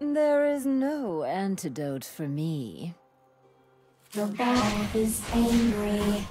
There is no antidote for me. The ball is angry.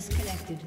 Disconnected.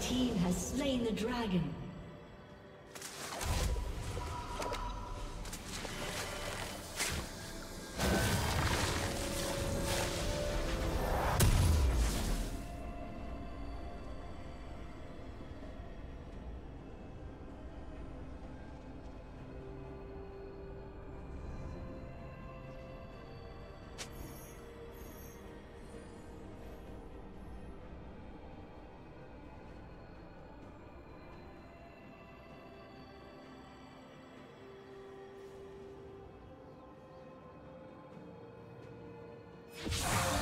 Team has slain the dragon. you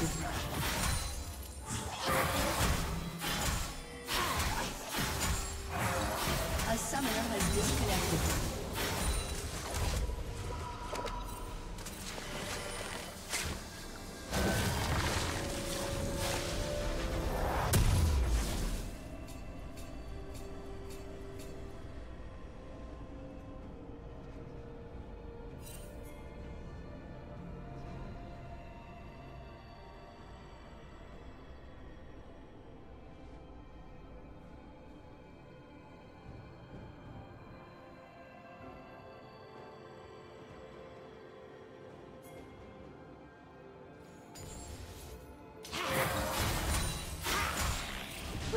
disconnected. A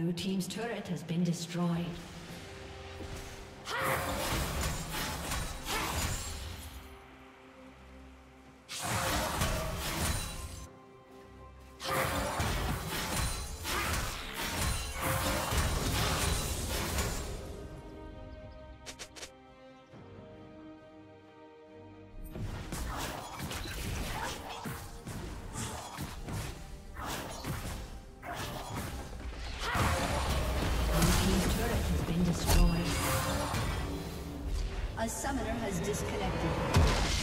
Blue Team's turret has been destroyed. A summoner has disconnected.